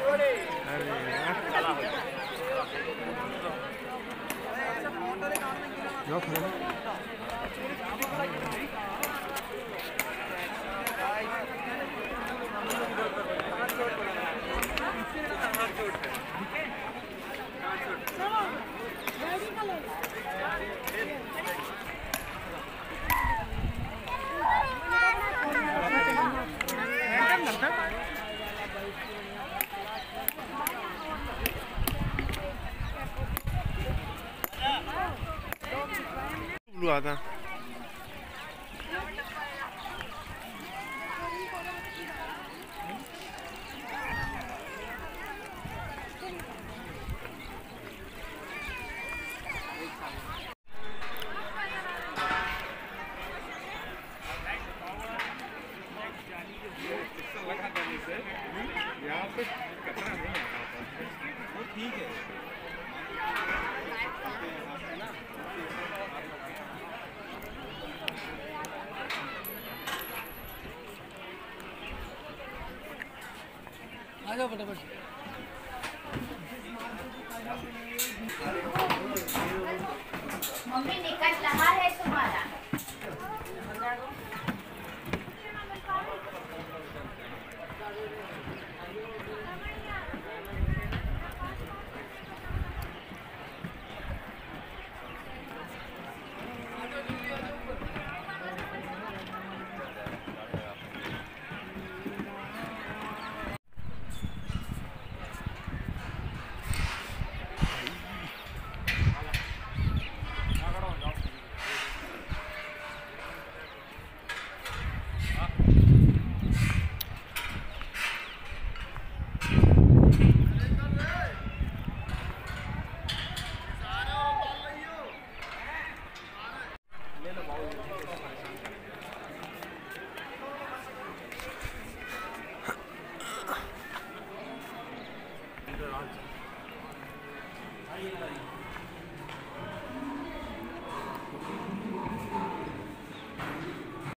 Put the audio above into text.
अरे यार रहो। बुलवाता यहाँ पे कचरा नहीं आता वो ठीक है लगा फटाफट। मम्मी निकट लहा है तुम्हारा।